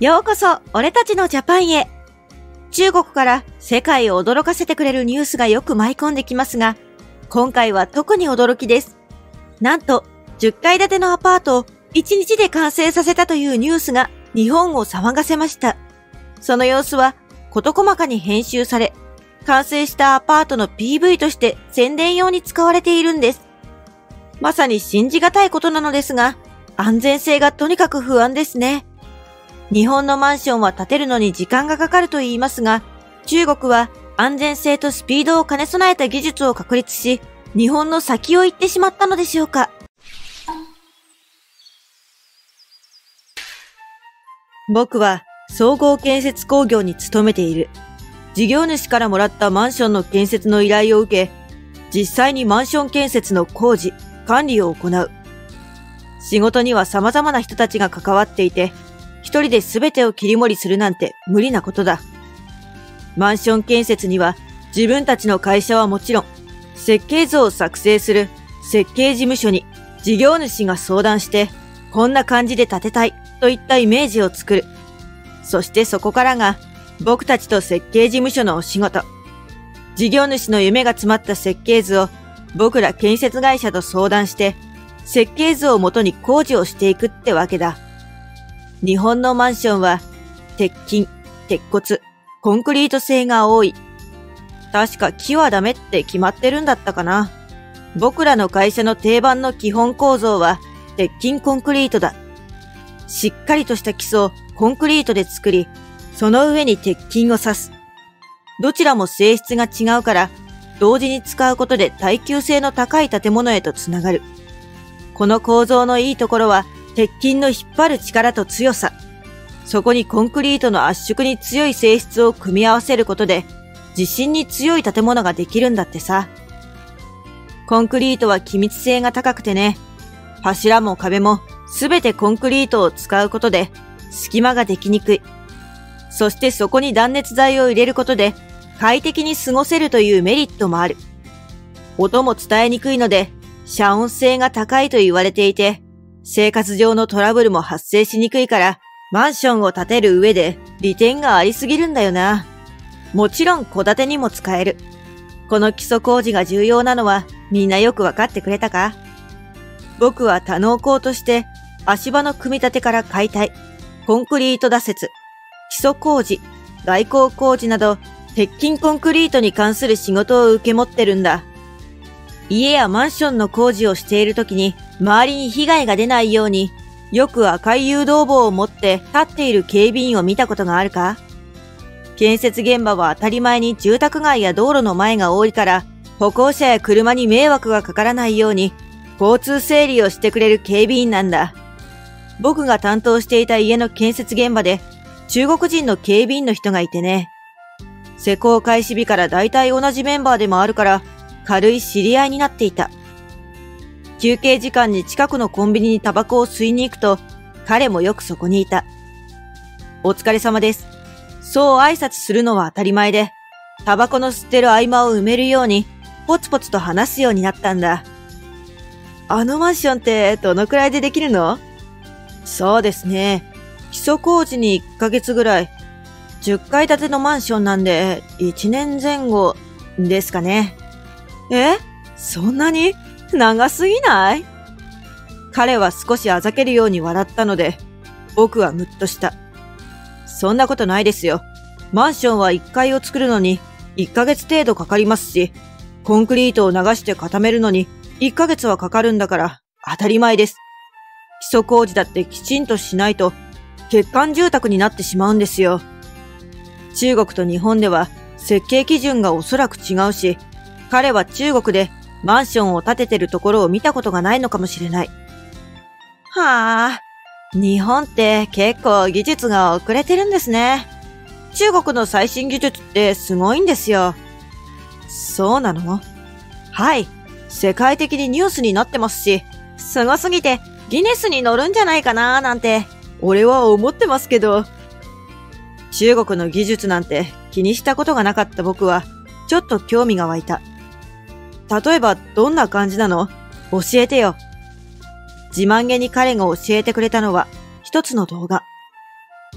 ようこそ、俺たちのジャパンへ。中国から世界を驚かせてくれるニュースがよく舞い込んできますが、今回は特に驚きです。なんと、10階建てのアパートを1日で完成させたというニュースが日本を騒がせました。その様子は事細かに編集され、完成したアパートの PV として宣伝用に使われているんです。まさに信じがたいことなのですが、安全性がとにかく不安ですね。日本のマンションは建てるのに時間がかかると言いますが、中国は安全性とスピードを兼ね備えた技術を確立し、日本の先を行ってしまったのでしょうか。僕は総合建設工業に勤めている。事業主からもらったマンションの建設の依頼を受け、実際にマンション建設の工事、管理を行う。仕事には様々な人たちが関わっていて、一人で全てを切り盛りするなんて無理なことだ。マンション建設には自分たちの会社はもちろん、設計図を作成する設計事務所に事業主が相談して、こんな感じで建てたいといったイメージを作る。そしてそこからが僕たちと設計事務所のお仕事。事業主の夢が詰まった設計図を僕ら建設会社と相談して、設計図をもとに工事をしていくってわけだ。日本のマンションは、鉄筋、鉄骨、コンクリート製が多い。確か木はダメって決まってるんだったかな。僕らの会社の定番の基本構造は、鉄筋コンクリートだ。しっかりとした基礎をコンクリートで作り、その上に鉄筋を刺す。どちらも性質が違うから、同時に使うことで耐久性の高い建物へとつながる。この構造のいいところは、鉄筋の引っ張る力と強さ。そこにコンクリートの圧縮に強い性質を組み合わせることで、地震に強い建物ができるんだってさ。コンクリートは気密性が高くてね、柱も壁もすべてコンクリートを使うことで隙間ができにくい。そしてそこに断熱材を入れることで快適に過ごせるというメリットもある。音も伝えにくいので、遮音性が高いと言われていて、生活上のトラブルも発生しにくいから、マンションを建てる上で利点がありすぎるんだよな。もちろん戸建てにも使える。この基礎工事が重要なのはみんなよくわかってくれたか僕は多能工として足場の組み立てから解体、コンクリート打設、基礎工事、外交工事など鉄筋コンクリートに関する仕事を受け持ってるんだ。家やマンションの工事をしている時に周りに被害が出ないようによく赤い誘導棒を持って立っている警備員を見たことがあるか？建設現場は当たり前に住宅街や道路の前が多いから歩行者や車に迷惑がかからないように交通整理をしてくれる警備員なんだ。僕が担当していた家の建設現場で中国人の警備員の人がいてね。施工開始日から大体同じメンバーでもあるから、軽い知り合いになっていた。休憩時間に近くのコンビニにタバコを吸いに行くと、彼もよくそこにいた。お疲れ様です。そう挨拶するのは当たり前で、タバコの吸ってる合間を埋めるように、ポツポツと話すようになったんだ。あのマンションってどのくらいでできるの？そうですね。基礎工事に1ヶ月ぐらい。10階建てのマンションなんで、1年前後ですかね。え？そんなに？長すぎない？彼は少しあざけるように笑ったので、僕はムッとした。そんなことないですよ。マンションは1階を作るのに1ヶ月程度かかりますし、コンクリートを流して固めるのに1ヶ月はかかるんだから当たり前です。基礎工事だってきちんとしないと欠陥住宅になってしまうんですよ。中国と日本では設計基準がおそらく違うし、彼は中国でマンションを建ててるところを見たことがないのかもしれない。はあ、日本って結構技術が遅れてるんですね。中国の最新技術ってすごいんですよ。そうなの？はい。世界的にニュースになってますし、すごすぎてギネスに乗るんじゃないかなーなんて、俺は思ってますけど。中国の技術なんて気にしたことがなかった僕は、ちょっと興味が湧いた。例えばどんな感じなの？教えてよ。自慢げに彼が教えてくれたのは一つの動画。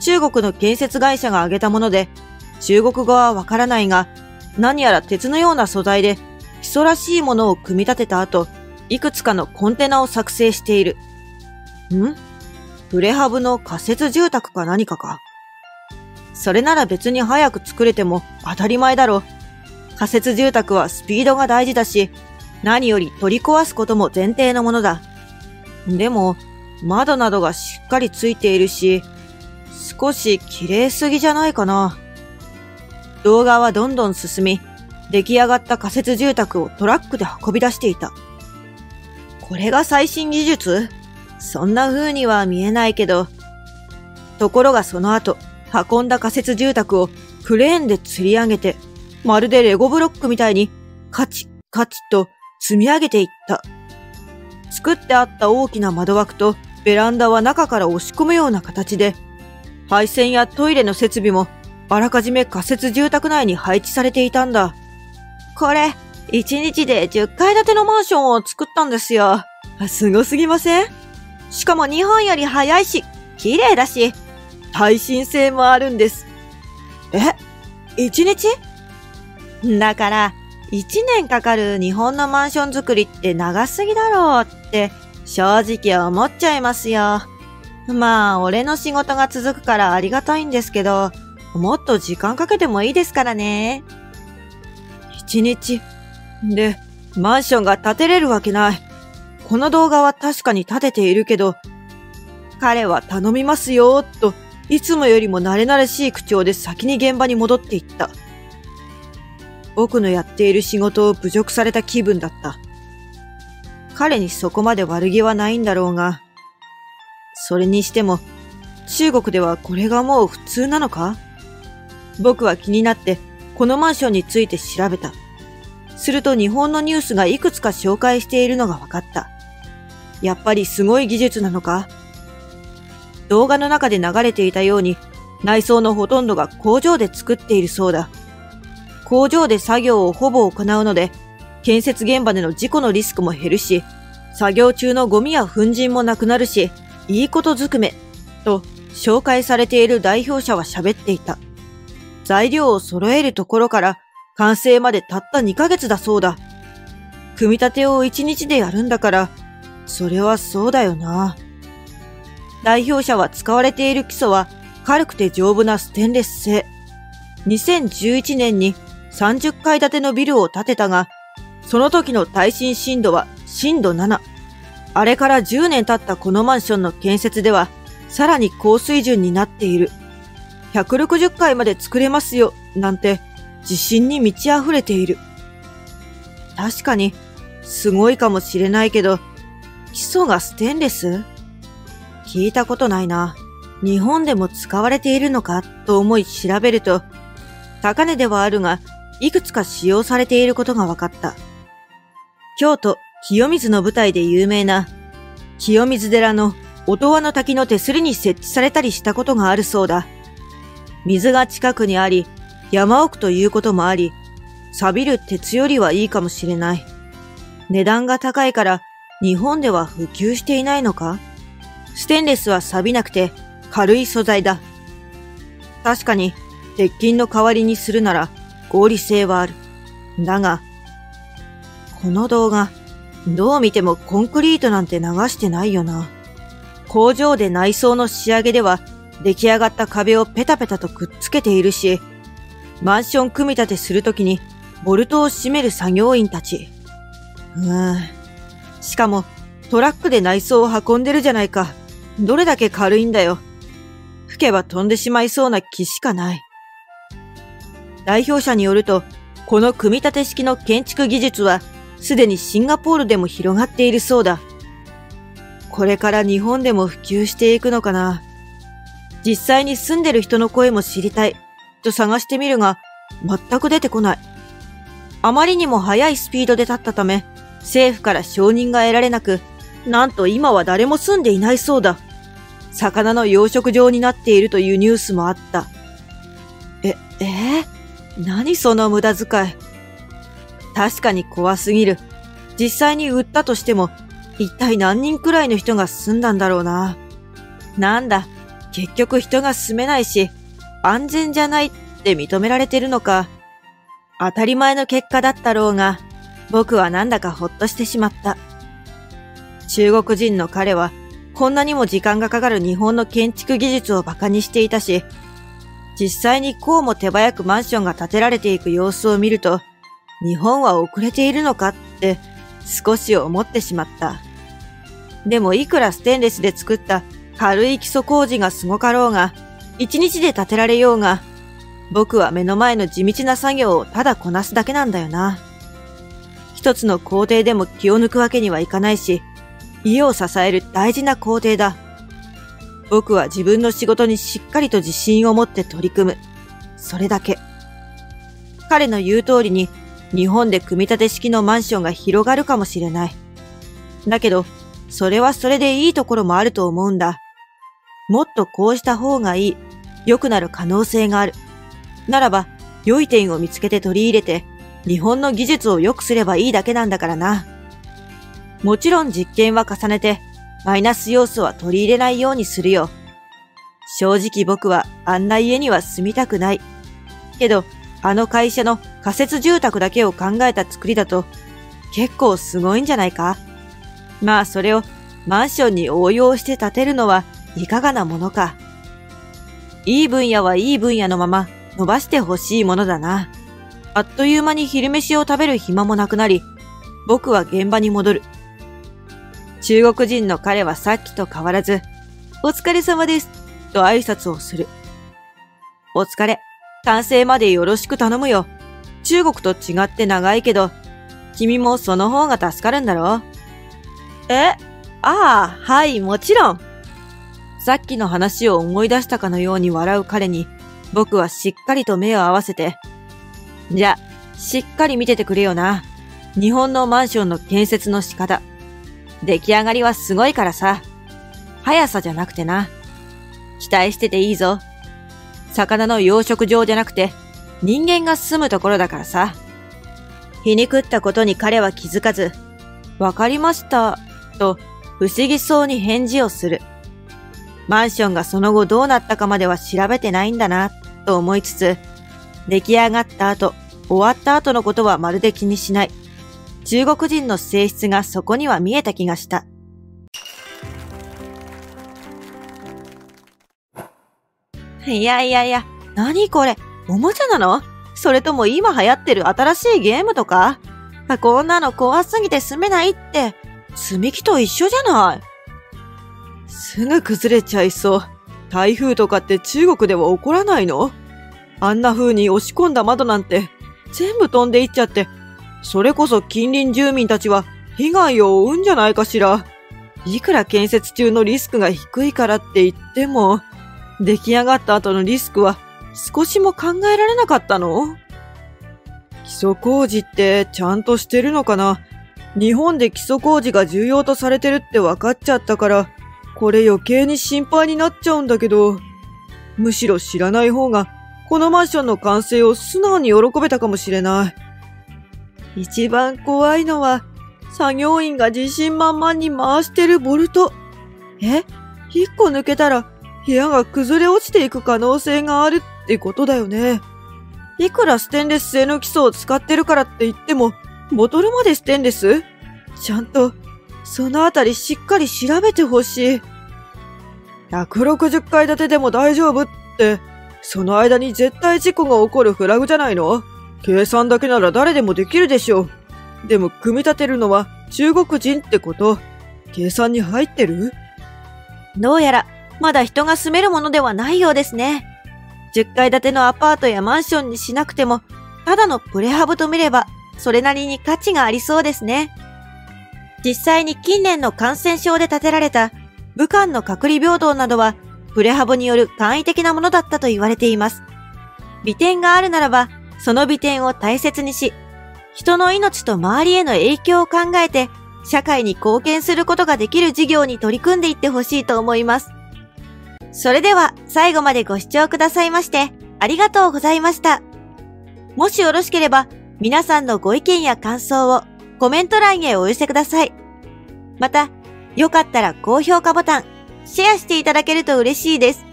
中国の建設会社が挙げたもので、中国語はわからないが、何やら鉄のような素材で基礎らしいものを組み立てた後、いくつかのコンテナを作成している。ん？プレハブの仮設住宅か何かか。それなら別に早く作れても当たり前だろ。仮設住宅はスピードが大事だし、何より取り壊すことも前提のものだ。でも、窓などがしっかりついているし、少し綺麗すぎじゃないかな。動画はどんどん進み、出来上がった仮設住宅をトラックで運び出していた。これが最新技術？そんな風には見えないけど。ところがその後、運んだ仮設住宅をクレーンで吊り上げて、まるでレゴブロックみたいにカチッカチッと積み上げていった。作ってあった大きな窓枠とベランダは中から押し込むような形で、配線やトイレの設備もあらかじめ仮設住宅内に配置されていたんだ。これ、1日で10階建てのマンションを作ったんですよ。すごすぎません？しかも日本より早いし、綺麗だし、耐震性もあるんです。え ?1 日？だから、1年かかる日本のマンション作りって長すぎだろうって正直思っちゃいますよ。まあ、俺の仕事が続くからありがたいんですけど、もっと時間かけてもいいですからね。1日。で、マンションが建てれるわけない。この動画は確かに建てているけど、彼は頼みますよ、と、いつもよりも慣れ慣れしい口調で先に現場に戻っていった。僕のやっている仕事を侮辱された気分だった。彼にそこまで悪気はないんだろうが、それにしても、中国ではこれがもう普通なのか？僕は気になってこのマンションについて調べた。すると日本のニュースがいくつか紹介しているのが分かった。やっぱりすごい技術なのか？動画の中で流れていたように内装のほとんどが工場で作っているそうだ。工場で作業をほぼ行うので、建設現場での事故のリスクも減るし、作業中のゴミや粉塵もなくなるし、いいことずくめ、と紹介されている代表者は喋っていた。材料を揃えるところから完成までたった2ヶ月だそうだ。組み立てを1日でやるんだから、それはそうだよな。代表者は使われている基礎は軽くて丈夫なステンレス製。2011年に30階建てのビルを建てたが、その時の耐震震度は震度7。あれから10年経ったこのマンションの建設では、さらに高水準になっている。160回まで作れますよ、なんて自信に満ち溢れている。確かに、すごいかもしれないけど、基礎がステンレス？聞いたことないな。日本でも使われているのか？と思い調べると、高値ではあるが、いくつか使用されていることが分かった。京都清水の舞台で有名な清水寺の音羽の滝の手すりに設置されたりしたことがあるそうだ。水が近くにあり、山奥ということもあり、錆びる鉄よりはいいかもしれない。値段が高いから日本では普及していないのか？ステンレスは錆びなくて軽い素材だ。確かに鉄筋の代わりにするなら合理性はある。だが、この動画、どう見てもコンクリートなんて流してないよな。工場で内装の仕上げでは出来上がった壁をペタペタとくっつけているし、マンション組み立てするときにボルトを締める作業員たち。うーん。しかもトラックで内装を運んでるじゃないか。どれだけ軽いんだよ。吹けば飛んでしまいそうな気しかない。代表者によると、この組み立て式の建築技術は、すでにシンガポールでも広がっているそうだ。これから日本でも普及していくのかな。実際に住んでる人の声も知りたい、と探してみるが、全く出てこない。あまりにも速いスピードで立ったため、政府から承認が得られなく、なんと今は誰も住んでいないそうだ。魚の養殖場になっているというニュースもあった。何その無駄遣い。確かに怖すぎる。実際に売ったとしても、一体何人くらいの人が住んだんだろうな。なんだ、結局人が住めないし、安全じゃないって認められてるのか。当たり前の結果だったろうが、僕はなんだかほっとしてしまった。中国人の彼は、こんなにも時間がかかる日本の建築技術を馬鹿にしていたし、実際にこうも手早くマンションが建てられていく様子を見ると、日本は遅れているのかって少し思ってしまった。でもいくらステンレスで作った軽い基礎工事がすごかろうが、一日で建てられようが、僕は目の前の地道な作業をただこなすだけなんだよな。一つの工程でも気を抜くわけにはいかないし、家を支える大事な工程だ。僕は自分の仕事にしっかりと自信を持って取り組む。それだけ。彼の言う通りに日本で組み立て式のマンションが広がるかもしれない。だけど、それはそれでいいところもあると思うんだ。もっとこうした方がいい、良くなる可能性がある。ならば、良い点を見つけて取り入れて、日本の技術を良くすればいいだけなんだからな。もちろん実験は重ねて、マイナス要素は取り入れないようにするよ。正直僕はあんな家には住みたくない。けど、あの会社の仮設住宅だけを考えた作りだと、結構すごいんじゃないかまあそれをマンションに応用して建てるのはいかがなものか。いい分野はいい分野のまま伸ばしてほしいものだな。あっという間に昼飯を食べる暇もなくなり、僕は現場に戻る。中国人の彼はさっきと変わらず、お疲れ様です、と挨拶をする。お疲れ、完成までよろしく頼むよ。中国と違って長いけど、君もその方が助かるんだろうえああ、はい、もちろん。さっきの話を思い出したかのように笑う彼に、僕はしっかりと目を合わせて、じゃ、しっかり見ててくれよな。日本のマンションの建設の仕方。出来上がりはすごいからさ。速さじゃなくてな。期待してていいぞ。魚の養殖場じゃなくて、人間が住むところだからさ。皮肉ったことに彼は気づかず、わかりました、と不思議そうに返事をする。マンションがその後どうなったかまでは調べてないんだな、と思いつつ、出来上がった後、終わった後のことはまるで気にしない。中国人の性質がそこには見えた気がした。いやいやいや、何これ？おもちゃなの？それとも今流行ってる新しいゲームとか？こんなの怖すぎて住めないって、積み木と一緒じゃない。すぐ崩れちゃいそう。台風とかって中国では起こらないの？あんな風に押し込んだ窓なんて全部飛んでいっちゃって、それこそ近隣住民たちは被害を負うんじゃないかしら。いくら建設中のリスクが低いからって言っても、出来上がった後のリスクは少しも考えられなかったの？基礎工事ってちゃんとしてるのかな？日本で基礎工事が重要とされてるって分かっちゃったから、これ余計に心配になっちゃうんだけど、むしろ知らない方が、このマンションの完成を素直に喜べたかもしれない。一番怖いのは、作業員が自信満々に回してるボルト。え？一個抜けたら部屋が崩れ落ちていく可能性があるってことだよね。いくらステンレス製の基礎を使ってるからって言っても、ボトルまでステンレス？ちゃんとそのあたりしっかり調べてほしい。160階建てでも大丈夫って、その間に絶対事故が起こるフラグじゃないの？計算だけなら誰でもできるでしょう。でも組み立てるのは中国人ってこと計算に入ってる？どうやらまだ人が住めるものではないようですね。10階建てのアパートやマンションにしなくても、ただのプレハブと見れば、それなりに価値がありそうですね。実際に近年の感染症で建てられた武漢の隔離病棟などはプレハブによる簡易的なものだったと言われています。利点があるならば、その利点を大切にし、人の命と周りへの影響を考えて、社会に貢献することができる事業に取り組んでいってほしいと思います。それでは最後までご視聴くださいましてありがとうございました。もしよろしければ皆さんのご意見や感想をコメント欄へお寄せください。また、よかったら高評価ボタン、シェアしていただけると嬉しいです。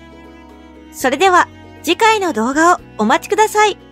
それでは次回の動画をお待ちください。